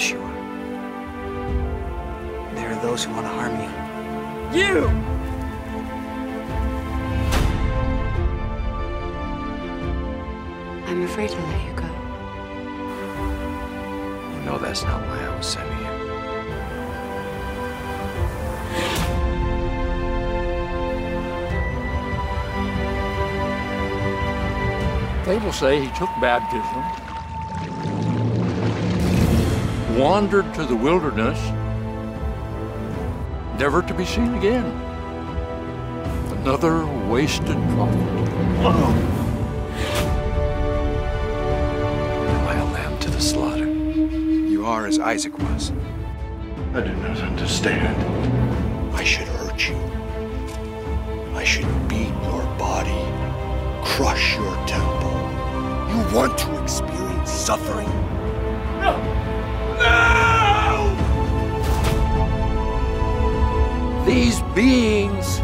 Yeshua. There are those who want to harm you. You! I'm afraid to let you go. You know that's not why I was sending you. Fables say he took baptism, wandered to the wilderness, never to be seen again. Another wasted prophet. Am I a lamb to the slaughter? You are as Isaac was. I do not understand. I should hurt you. I should beat your body, crush your temple. You want to experience suffering? No! No! These beings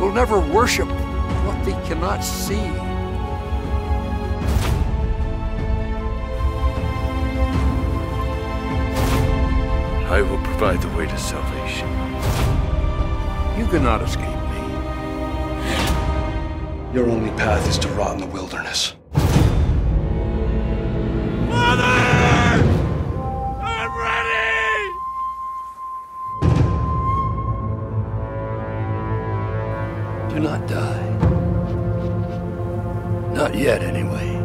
will never worship what they cannot see. I will provide the way to salvation. You cannot escape me. Your only path is to rot in the wilderness. Not die. Not yet, anyway.